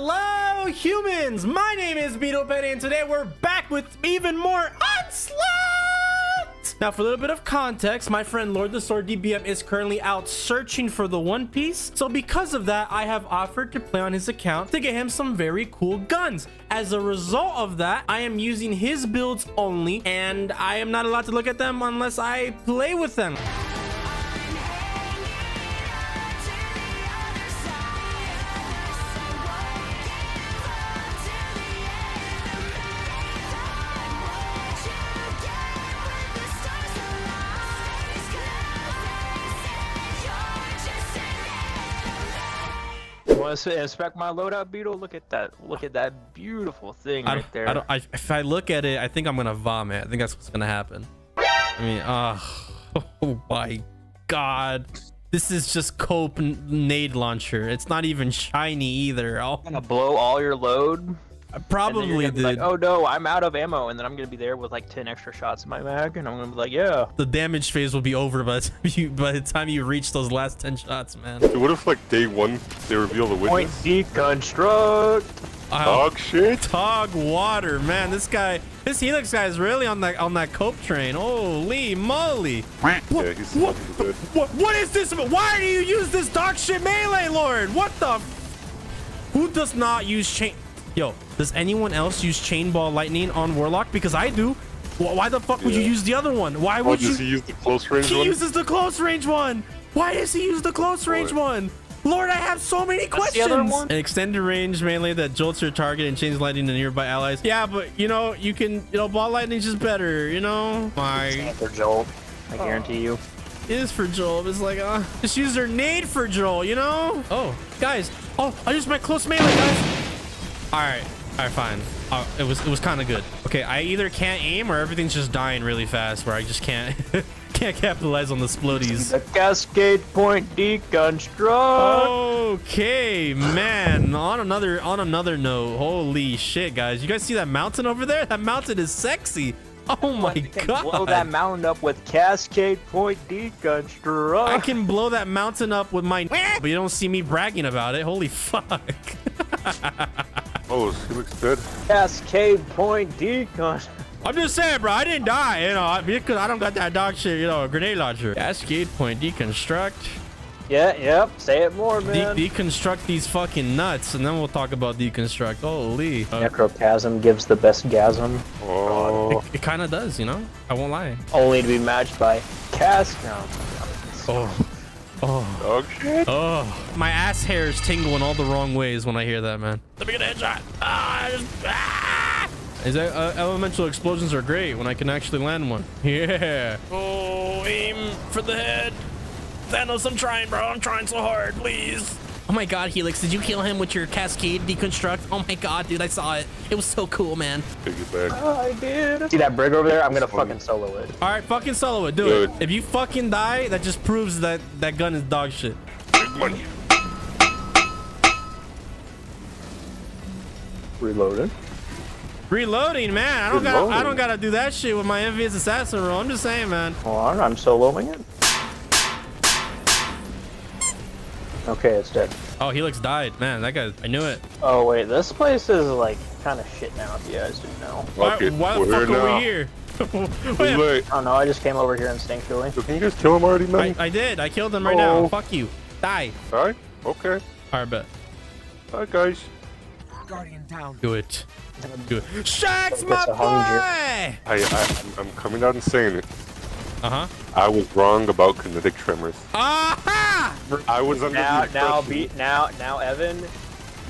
Hello, humans! My name is Beetle Penny, and today we're back with even more Onslaught! Now, for a little bit of context, my friend Lord the Sword DBM is currently out searching for the One Piece. So because of that, I have offered to play on his account to get him some very cool guns. As a result of that, I am using his builds only, and I am not allowed to look at them unless I play with them. Want to inspect my loadout, Beetle? Look at that! Look at that beautiful thing right there. I don't, I, if I look at it, I think I'm gonna vomit. I think that's what's gonna happen. I mean, uh, oh my god. This is just Cope nade launcher. It's not even shiny either. Oh, I'm gonna blow all your load. And then you're probably, gonna be dude. Like, oh no, I'm out of ammo, and then I'm gonna be there with like ten extra shots in my mag, and I'm gonna be like, yeah. the damage phase will be over by the time you by the time you reach those last 10 shots, man. Dude, what if like day one they reveal the Point deconstruct. Wow. Dog shit. Tog water, man. This guy, this Helix guy is really on that on that cope train. Holy moly! Yeah, he's What, fucking what, what is this? Why do you use this dog shit melee, Lord? What the? Who does not use chain? Yo, does anyone else use chain ball lightning on Warlock? Because I do. Wh- Why the fuck would you use the other one? Why Oh, would does you? he use the close range He one? uses the close range one. Why does he use the close range Boy. one? Lord, I have so many the questions. other one? An extended range melee that jolts your target and chains lightning to nearby allies. Yeah, but you know, you can, you know, ball lightning's just better, you know? My For Joel, I guarantee you. is for Joel. It's like, uh, just use their nade for Joel, you know? Oh, guys. Oh, I used my close melee, guys. All right. All right, fine. Uh, it was it was kind of good. Okay, I either can't aim or everything's just dying really fast where I just can't can't capitalize on the splodies. The cascade point deconstruct. Okay, man. On another on another note, holy shit, guys! You guys see that mountain over there? That mountain is sexy. Oh my god. Blow that mountain up with cascade point deconstruct. I can blow that mountain up with my, but you don't see me bragging about it. Holy fuck! Oh, he looks dead. Cascade point deconstruct. I'm just saying, bro. I didn't die, you know, because I don't got that dog shit, you know, grenade launcher. Cascade point deconstruct. Yeah, yep. Say it more, De- man. deconstruct these fucking nuts, and then we'll talk about deconstruct. Holy. Uh, Necrochasm gives the best gasm, Oh, it kind of does, you know. I won't lie. only to be matched by Cascom. Oh. Oh. dog shit. Oh, my ass hairs tingle in all the wrong ways when I hear that, man. Let me get a headshot. Ah, I just, ah! Is that uh, elemental explosions are great when I can actually land one. Yeah. Oh, aim for the head. Thanos, I'm trying, bro. I'm trying so hard, please. Oh my god, Helix, did you kill him with your cascade deconstruct? Oh my god, dude, I saw it. It was so cool, man. Take it back. I did. See that brig over there? I'm gonna fucking solo it. All right, fucking solo it. Do Dude. it. If you fucking die, that just proves that that gun is dog shit. Big money. Reloaded. Reloading, man. I don't got. I don't got to do that shit with my envious assassin roll. I'm just saying, man. Hold on, I'm soloing it. Okay, it's dead. Oh, Helix died, man. That guy. I knew it. Oh wait, this place is like kind of shit now. If you guys didn't know. Why, Fuck it. why the We're fuck here are we here? Wait, late. I don't know. I just came over here instinctually. So can you just kill him already, I, man? I did. I killed him right Oh. now. Fuck you. Die. Alright. Okay. All right, bet. Alright, guys. Do it. Do it. Shax, my boy. I, I, I'm- I'm coming out and saying it. Uh huh. I was wrong about kinetic tremors. Aha! I was under Now, the now, impression- be now, now, Evan,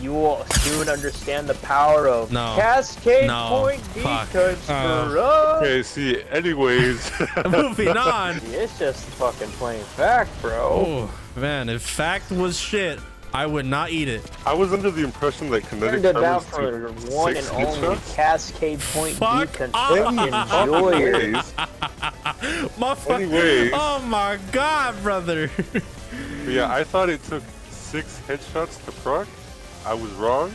you will soon understand the power of No. cascade No. point Fuck. deconstruct. Uh. Okay, see, anyways. Moving on. It's just fucking plain fact, bro. Oh man, if fact was shit, I would not eat it. I was under the impression that kinetic Turned it down for one and only cascade point Fuck deconstruct. Enjoy it. My Anyways. Oh my god, brother. but yeah, I thought it took six headshots to proc. I was wrong.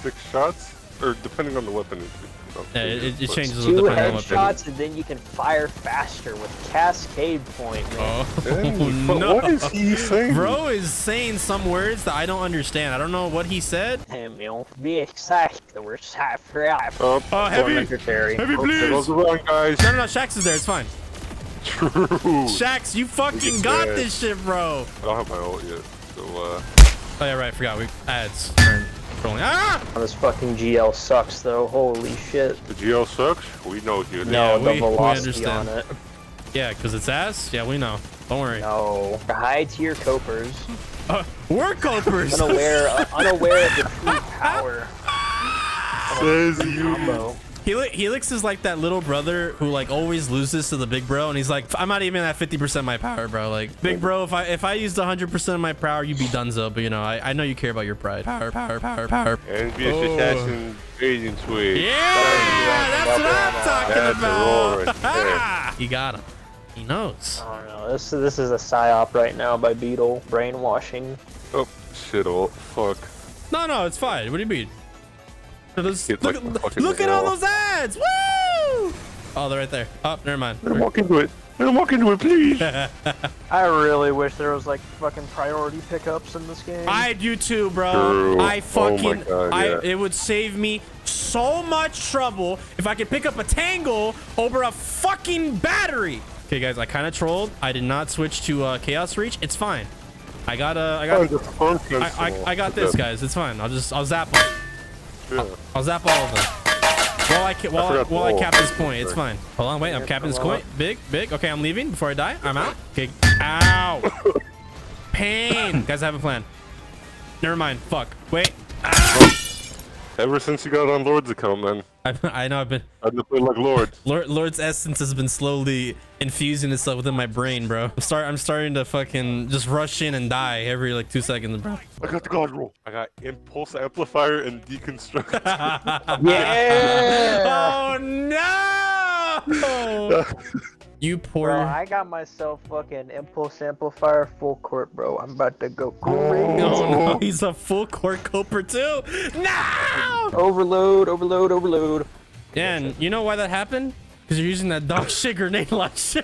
Six shots. or depending on the weapon. It, it, Yeah, it, it but- changes with Two depending on what. headshots, and then you can fire faster with Cascade Point, man. Oh, oh but no! What is he saying? Bro is saying some words that I don't understand. I don't know what he said. Damn, you be excited. We're cypher out. Oh, Oh, heavy, Secretary. heavy, oh, please. the run, guys. No, no, no. Shax is there. It's fine. True. Shax, you fucking got that. this shit, bro. I don't have my ult yet, so uh. Oh yeah, right. Forgot we ads. Turn. Rolling. Ah! This fucking GL sucks, though. Holy shit. The GL sucks. We know here. Yeah, No, the we- we velocity understand. on it. Yeah, cause it's ass. Yeah, we know. Don't worry. No. High tier copers. Uh, we're copers. Unaware, uh, unaware of the true power. Says you. Combo. Helix, Helix is like that little brother who like always loses to the big bro, and he's like, I'm not even at 50% of my power, bro. Like, big bro, if I if I used 100% of my power, you'd be donezo. But you know, I, I know you care about your pride. Power, power, power, power. Envious Oh. assassin agent switch. Yeah, that's what I'm talking That's about. right he got him. He knows. I don't know. This this is a psyop right now by Beetle. Brainwashing. Oh, shit, Oh Fuck. No, no, it's fine. What do you mean? Those- look like look, look at all those ads. Woo! Oh, they're right there. Oh, never mind. Let him walk into it. Let him walk into it, please. I really wish there was like fucking priority pickups in this game. I do too, bro. True. I Oh my fucking, God, I, yeah. it would save me so much trouble if I could pick up a tangle over a fucking battery. Okay, guys, I kind of trolled. I did not switch to uh, Chaos Reach. It's fine. I got, uh, I Oh, got, the I, I. I got this, guys. It's fine. I'll just, I'll zap them. Yeah. I'll zap all of them. While I, while I, the while I cap this point, it's fine. Hold on, wait. I'm capping this point. Big, big. Okay, I'm leaving before I die. I'm out. Okay. Ow. Pain. Guys, I have a plan. Never mind. Fuck. Wait. Ever since you got on Lord's account, man, I, I know I've been. I've been playing like Lord. Lord, Lord's essence has been slowly infusing itself within my brain, bro. I'm start. I'm starting to fucking just rush in and die every like two seconds, bro. I got the God roll. I got Impulse Amplifier and Deconstruct. yeah. oh no! you poor. Bro, I got myself fucking impulse amplifier full court, bro. I'm about to go crazy. Oh no, he's a full court coper too. No! Overload, overload, overload. Yeah, and you know why that happened? Because you're using that dog shit grenade launcher.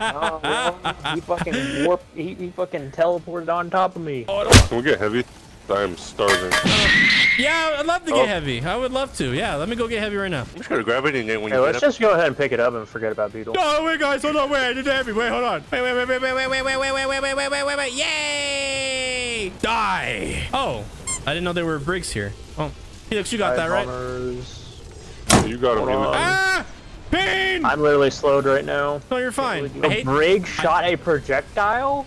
Oh, bro, he fucking warp, he, he fucking teleported on top of me. Oh, Can we get heavy? I am starving. Yeah, I'd love to get Oh. heavy. I would love to. Yeah, let me go get heavy right now. I'm just gonna grab it and then when Hey, you let's get up, just go ahead and pick it up and forget about Beetle. No, wait, guys, hold on, wait, I did heavy. Wait, hold on. Wait, wait, wait, wait, wait, wait, wait, wait, wait, wait, wait, wait, wait, wait, wait, wait, yay! Die! Oh, I didn't know there were brigs here. Oh, Felix, you got that right? Bombers. you got him. Hold on. Ah! Pain! I'm literally slowed right now. No, you're fine. I A hate, brig shot a projectile,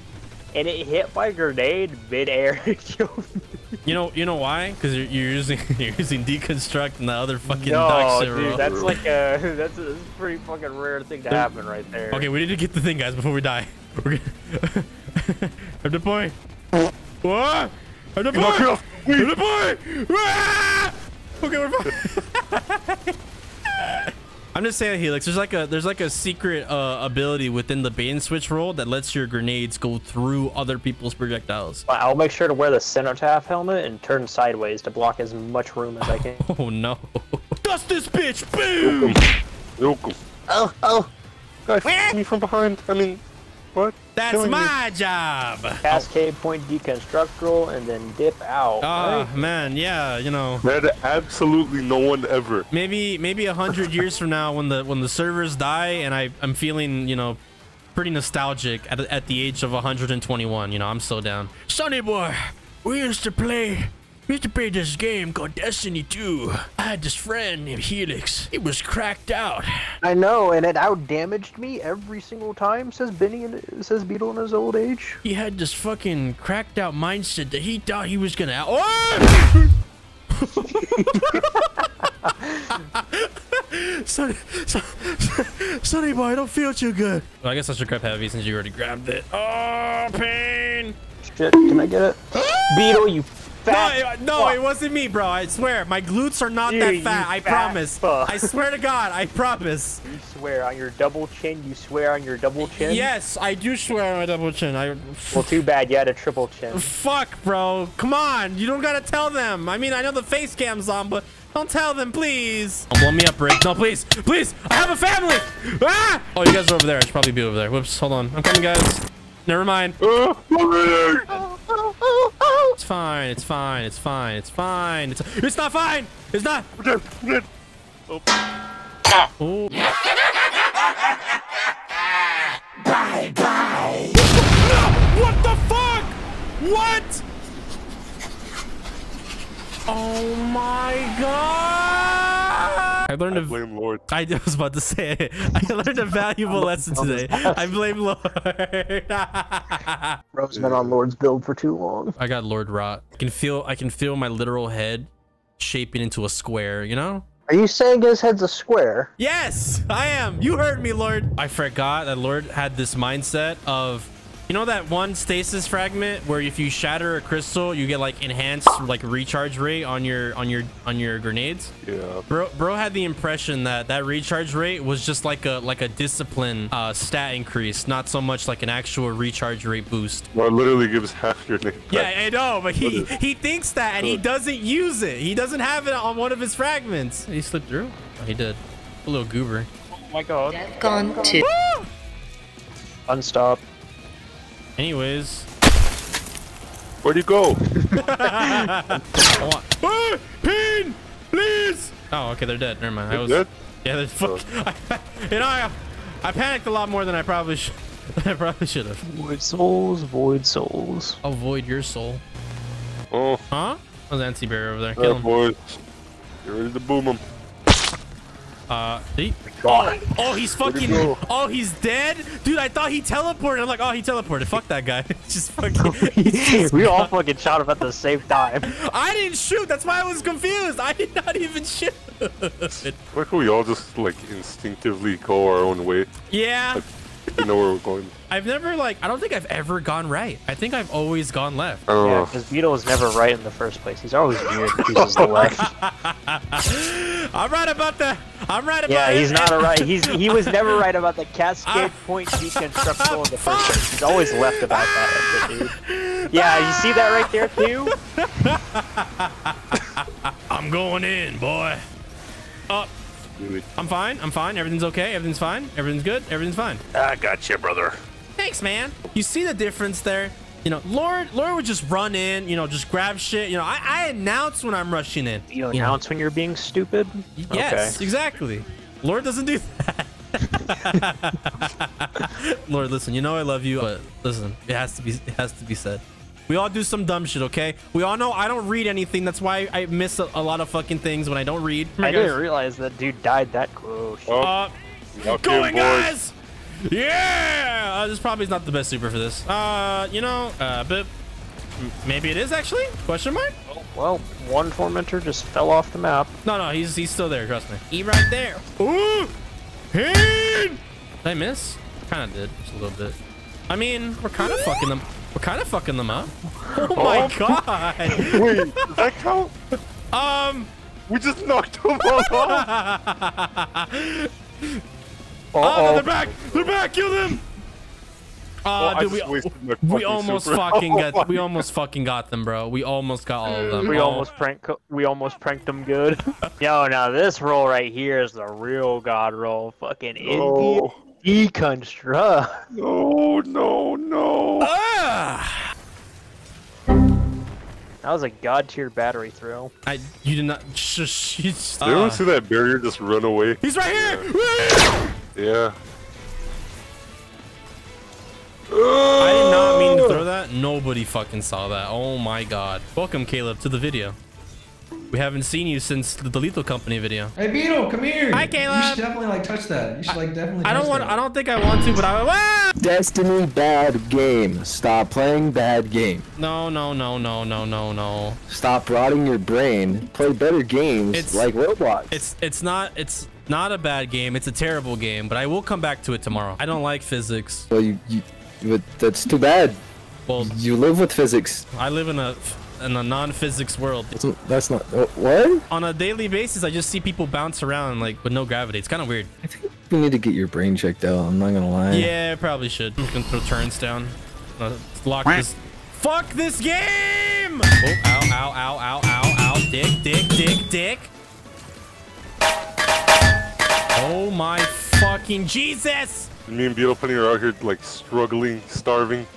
and it hit my grenade mid-air. and killed me. you know, you know why? Because you're, you're using you're using deconstruct and the other fucking no, dude, that's like a that's a, that's a pretty fucking rare thing to happen right there. Okay, we need to get the thing, guys, before we die. We're gonna... I'm deploying. What? I'm it off. I'm deploying. Okay, we're fine. I'm just saying, Helix. There's like a there's like a secret uh, ability within the bait and switch roll that lets your grenades go through other people's projectiles. I'll make sure to wear the cenotaph helmet and turn sideways to block as much room as I can. Oh no! Dust this bitch! Boom! Yokum. oh, oh. Guys, me from behind. I mean, what? That's Killing me. my job. Cascade point deconstruct roll and then dip out. Ah man, yeah, you know. Man, absolutely no one ever. maybe maybe a hundred years from now when the when the servers die and I I'm feeling you know pretty nostalgic at, at the age of 121 you know I'm so down Sonny boy we used to play we used to play this game called Destiny 2 I had this friend named Helix he was cracked out I know, and it out damaged me every single time. Says Benny, and says Beetle in his old age. he had this fucking cracked out mindset that he thought he was gonna out oh! Sonny, son, Sonny boy, I don't feel too good. Well, I guess I should grab heavy since you already grabbed it. Oh, pain! Shit, can I get it? Beetle, you fat. it, no, it wasn't me, bro. I swear, my glutes are not You- that fat. I fat promise. fuck. I swear to God, I promise. You swear on your double chin. You swear on your double chin. Yes, I do swear on my double chin. I. Well, too bad you had a triple chin. Fuck, bro. Come on. You don't gotta tell them. I mean, I know the face cam's on, but don't tell them, please. Don't blow me up, Rick. No, please. Please. I have a family. Ah! Oh, you guys are over there. I should probably be over there. Whoops. Hold on. I'm coming, guys. Never mind. Uh, over It's fine. It's fine. It's fine. It's fine. It's, it's not fine. It's not. there. We're dead. Oh. What the fuck? What? Oh my god! I learned I a. blame Lord. I was about to say it. I learned a valuable lesson today. I blame Lord. Bro's been on Lord's build for too long. I got Lord Rot. I can feel. I can feel my literal head shaping into a square. You know? Are you saying his head's a square? Yes, I am. You heard me, Lord. I forgot that Lord had this mindset of, you know, that one stasis fragment where if you shatter a crystal, you get like enhanced like recharge rate on your on your on your grenades. Yeah. Bro, bro had the impression that that recharge rate was just like a like a discipline uh, stat increase, not so much like an actual recharge rate boost. Well, it literally gives half your name. Yeah, I know, but he he thinks that and he doesn't use it. He doesn't have it on one of his fragments. He slipped through. Oh, he did. A little goober. Oh my god. Gone to Unstop. Anyways, Where'd you go? I want. Ah, Pin, please. Oh, okay, they're dead. Never mind. I was. Dead? Yeah, they're fuck. you know, I, I panicked a lot more than I probably should. I probably should have. Void souls, void souls. Avoid your soul. Oh, Huh? There's an anti-bear over there. Kill him. boys. Get ready to boom him. Uh, did he? God. Oh, he's Where'd he fucking. Oh, he's dead, dude. I thought he teleported. I'm like, oh, he teleported. Fuck that guy. just fucking. we all fucking shot him at the same time. I didn't shoot. That's why I was confused. I did not even shoot. Why can't we all just like instinctively go our own way? yeah. We know where we're going. I've never like. I don't think I've ever gone right. I think I've always gone left. I don't Yeah, know. because Beetle is never right in the first place. He's always weird. He chooses the left. I'm right about the. I'm right about. Yeah, he's it. not a right. He's he was never right about the Cascade. Point deconstructible in the first place. He's always left about that, dude. Yeah, you see that right there too? I'm going in, boy. Oh, I'm fine. I'm fine. Everything's okay. Everything's fine. Everything's good. Everything's fine. I got you, brother. Thanks, man. You see the difference there? You know, Lord, Lord would just run in. You know, just grab shit. You know, I, I announce when I'm rushing in. You know. announce when you're being stupid? Yes, Okay. exactly. Lord doesn't do that. Lord, listen, you know I love you, but listen, it has to be it has to be said. We all do some dumb shit, okay? We all know I don't read anything. That's why I miss a, a lot of fucking things when I don't read. I didn't realize that dude died that close. Oh, Uh, out going, boys. guys! Yeah! Uh, this probably is not the best super for this. Uh, you know, uh, but maybe it is actually? Question mark? Well, one tormentor just fell off the map. No, no, he's he's still there. Trust me. He right there. Ooh, Did I miss? Kind of did, just a little bit. I mean, we're kind of fucking them. We're kind of fucking them up. Oh my god. Wait, does that count? Um. We just knocked them all off. Oh, Uh-oh. they're back. They're back. Kill them. Oh, Uh, I dude, we, wasted we almost super. fucking Oh got my we almost fucking got them, bro. We almost got all of them. We Oh. almost pranked. co- We almost pranked them good. Yo, now this roll right here is the real god roll. Fucking No, Indian deconstruct. no, no, no. Ah! That was a god tier battery throw. I you did not. Sh- sh- sh- Did anyone uh, see that barrier just run away? he's right here. Yeah. I did not mean to throw that. Nobody fucking saw that. Oh my god. Welcome, Caleb, to the video. We haven't seen you since the, the Lethal Company video. Hey Beetle, come here. Hi, Caleb. You should definitely like touch that. You should like definitely. I don't want. that. I don't think I want to, but I. Ah! Destiny bad game. Stop playing bad game. No, no, no, no, no, no, no. Stop rotting your brain. Play better games It's- like Roblox. It's it's not it's not a bad game. It's a terrible game, but I will come back to it tomorrow. I don't like physics. well, you, you, but that's too bad. Well, You live with physics. I live in a in a non-physics world. That's- That's not. oh, what? On a daily basis, I just see people bounce around like with no gravity. It's kind of weird. I think you need to get your brain checked out. I'm not gonna lie. Yeah, probably should. I'm gonna throw turrets down. Uh, let's lock this. Fuck this game! Oh, ow, ow, ow, ow, ow, ow. Dick, dick, dick, dick. Oh my fucking Jesus! Me and Beetle Penny are out here like struggling, starving.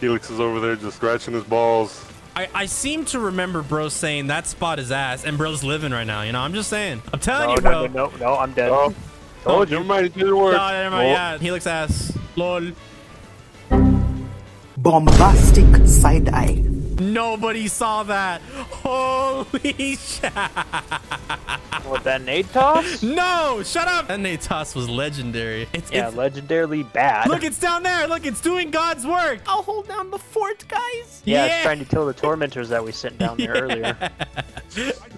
Helix is over there just scratching his balls. I, I seem to remember bro saying that spot is ass and bro's living right now, you know? I'm just saying. I'm telling No, you, no, bro. no, no, no, I'm dead. Oh, Oh, never mind, it didn't work. No, never mind. Oh, Yeah, Helix ass. Lol. bombastic side eye. Nobody saw that. Holy shit. What, that nade toss? No, shut up. That nade toss was legendary. It's, Yeah, it's legendarily bad. Look, it's down there. Look, it's doing God's work. I'll hold down the fort, guys. yeah, it's trying to kill the tormentors that we sent down there earlier.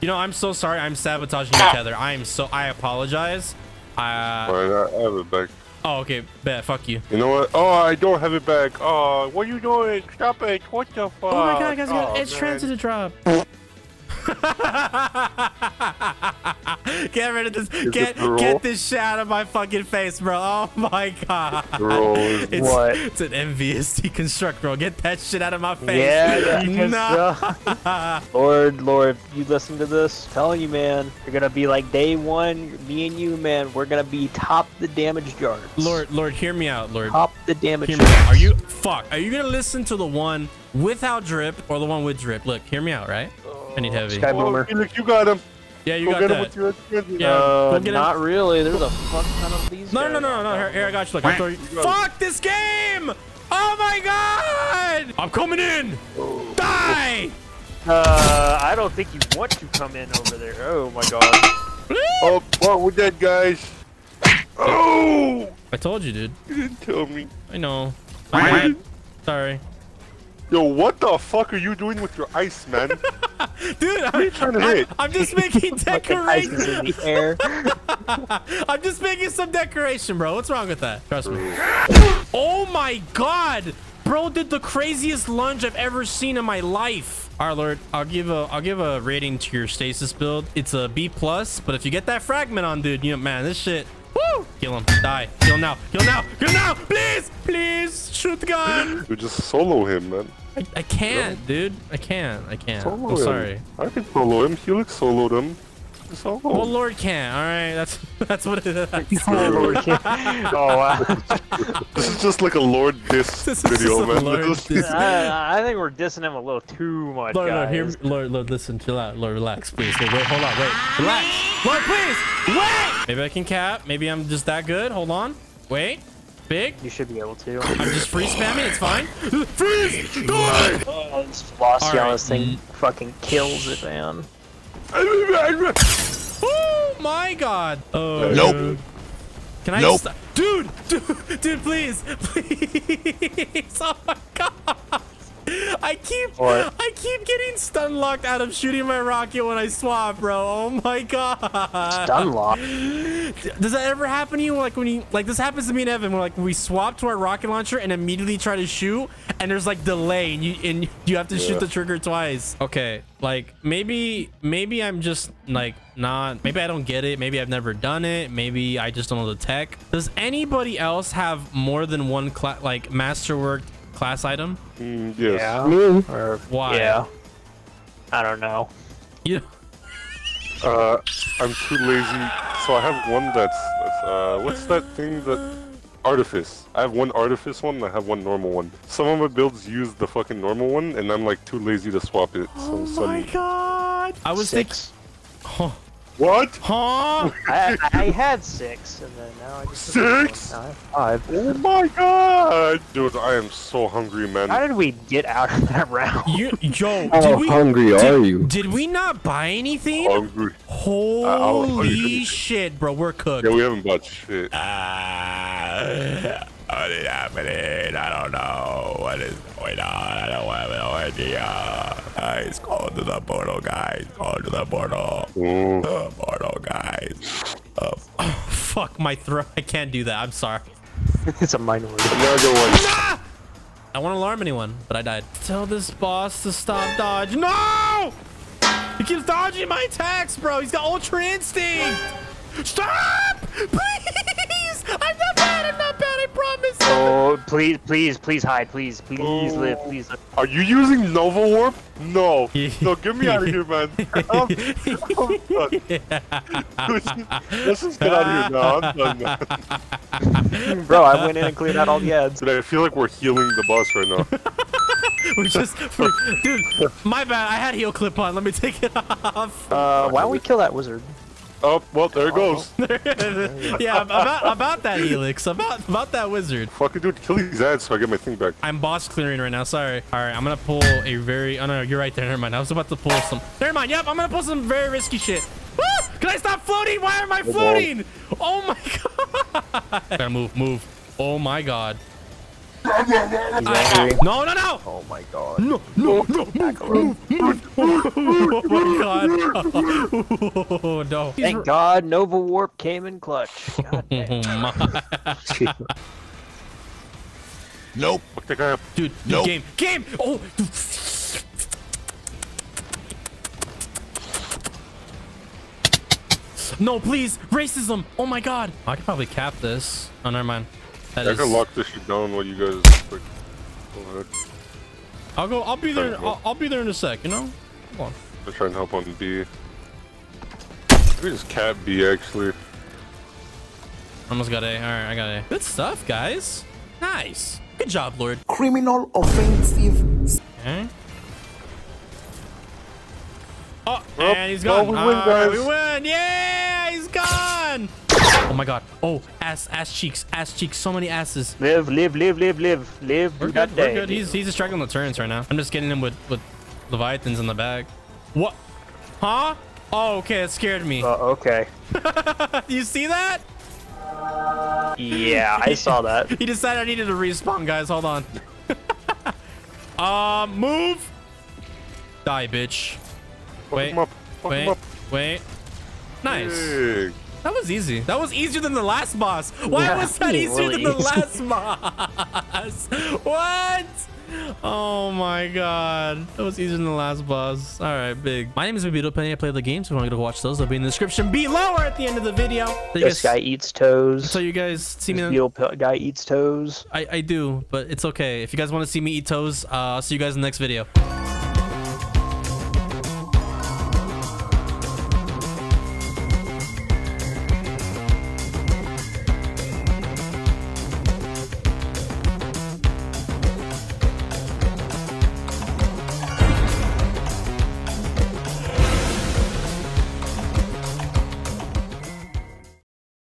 You know, I'm so sorry. I'm sabotaging your tether. I am so. I apologize. Uh, Alright, I I have it back. Oh, okay. Bet. Fuck you. You know what? Oh, I don't have it back. Oh, what are you doing? Stop it. What the fuck? Oh my god, guys! we got Oh, edge man. transit to drop. get rid of this. Get get this shit out of my fucking face, bro. Oh my god. Is- It's, What? It's an envious deconstruct, bro. Get that shit out of my face. Yeah, uh, Lord, Lord, you listen to this? telling you, man, you're gonna be like day one. Me and you, man, we're gonna be top the damage yards. Lord, Lord, hear me out, Lord. top the damage. Hear me yards. out. Are you fuck? Are you gonna listen to the one without drip or the one with drip? Look, hear me out, right? I need heavy. Sky Oh, Boomer. Felix, you got him. Yeah, you Go got get him that. with your expensive. Yeah. Uh, Go get him. not really. There's a fuck ton of these. No, no, guys no, no, out no. Here, here, I got you. Look, I'm throwing. Fuck this game! Oh my god! I'm coming in. Die! Uh, I don't think you want to come in over there. Oh my god. Oh, what? We're dead, guys. Oh! I told you, dude. You didn't tell me. I know. Sorry, Yo, what the fuck are you doing with your ice, man? dude. I'm, I'm- I'm just making Fucking ice is decoration. in the air. I'm just making some decoration, bro. What's wrong with that? Trust me. Oh my god, bro did the craziest lunge I've ever seen in my life. All right, Lord, I'll give a I'll give a rating to your stasis build. It's a B plus, but if you get that fragment on, dude, you know, man, this shit. Woo! Kill him. Die. Kill him now. Kill him now. Kill him now. Please, please, shoot the gun. You just solo him, man. I, I can't, dude. I can't. I can't. Solo I'm him. sorry. I can solo him. Helix soloed him. Solo. Well, Lord can't. All right, that's that's what it is. oh wow. this is just like a Lord diss This video, man. Lord diss. I, I think we're dissing him a little too much, Lord, Lord, guys. hear me. Lord, Lord, listen, chill out. Lord, relax, please. Lord, wait, hold on, wait. Relax. Lord, please, wait! Maybe I can cap. Maybe I'm just that good. Hold on. Wait. Big. You should be able to. I'm just free spamming. It's fine. Freeze! Go! Oh, this velocity on this thing fucking kills it, man. Oh my god. Oh, Nope. dude. Can I Nope. just... Dude, dude, dude, please. Please. Oh my god. I keep What? I keep getting stun locked out of shooting my rocket when I swap, bro. Oh my god. Stun locked. Does that ever happen to you? Like when you like this happens to me and Evan, where like we swap to our rocket launcher and immediately try to shoot, and there's like delay, and you and you have to shoot the trigger twice. Okay, like maybe maybe I'm just like not. Maybe I don't get it. Maybe I've never done it. Maybe I just don't know the tech. Does anybody else have more than one cla like masterwork class item? Mm, yes. Yeah. Or, Why? Yeah. I don't know. You. Uh, I'm too lazy, so I have one that's, that's uh, what's that thing that artifice? I have one artifice one, and I have one normal one. Some of my builds use the fucking normal one, and I'm like too lazy to swap it. So Oh my suddenly, god! I was thinking. Six. Huh? What? huh? I, I had six, and then now I just Six? Now five. Oh my god, dude! I am so hungry, man. How did we get out of that round? You, Joe, How did we? hungry did, are you? Did we not buy anything? hungry. Holy hungry. shit, bro, we're cooked. Yeah, we haven't bought shit. Ah, what is happening? I don't know what is going on. I don't have no idea. Guys, go to the portal, guys. Go to the portal. Mm. The portal, guys. Uh, Fuck my throat. I can't do that. I'm sorry. it's a minority. Now I go one. I won't alarm anyone, but I died. Tell this boss to stop dodge. No! He keeps dodging my attacks, bro. He's got Ultra Instinct. Stop! Please! Oh, please, please, please hide. Please, please live. Please live. Are you using Nova Warp? No. No, get me out of here, man. I'm, I'm done. Let's just get out of here now. I'm done. Bro, I went in and cleared out all the ads. Dude, I feel like we're healing the boss right now. we just, we, dude. My bad. I had heal clip on. Let me take it off. Uh, why don't we kill that wizard? Oh, well, there it goes. yeah, about about that helix, about about that wizard. Fucking dude, kill these ads so I get my thing back. I'm boss clearing right now. Sorry. All right, I'm gonna pull a very. Oh no, you're right there. Never mind. I was about to pull some. Never mind. Yep, I'm gonna pull some very risky shit. Woo! Can I stop floating? Why am I floating? Oh my god! Gotta move, move. Oh my god. He's. No, no, no! Oh my god. No, no, no! Move, move, move! Oh my god! Oh no! Thank God Nova Warp came in clutch. God damn. Oh. Nope. Fuck that guy up. Dude, dude, Nope. game, game! Oh! No, please! Racism! Oh my god! Oh, I could probably cap this. Oh, never mind. That I is... can lock this shit down while you guys. Like, go ahead. I'll go. I'll be there. I'll, I'll be there in a sec. You know. Come on. I'm trying to help on B. Maybe just cat B actually. Almost got A. All right, I got A. Good stuff, guys. Nice. Good job, Lord. Criminal offensive Okay. Oh, Well, and he's well, gone. we win, All right, guys. we win. Yeah, he's gone. Oh my god. Oh, ass, ass cheeks, ass cheeks. So many asses. Live, live, live, live, live, live. We're do good. We're die. good. He's he's distracting the turns right now. I'm just getting him with with leviathans in the bag. What? Huh? Oh, okay. It scared me. Uh, okay. you see that? Yeah, I saw that. He decided I needed to respawn, guys. Hold on. um, move. Die, bitch. Fuck Wait, him up. Fuck him Wait, up. wait. Nice. Hey. That was easy. That was easier than the last boss. Why Yeah, was that easier really than the easy. last boss? what? Oh my god. That was easier than the last boss. All right, big. My name is Vibito Penny. I play the games. If you want to go watch those, they'll be in the description below or at the end of the video. So This guy eats toes. so you guys see me. This beetle pe- guy eats toes. I, I do, but it's okay. If you guys want to see me eat toes, uh, I'll see you guys in the next video.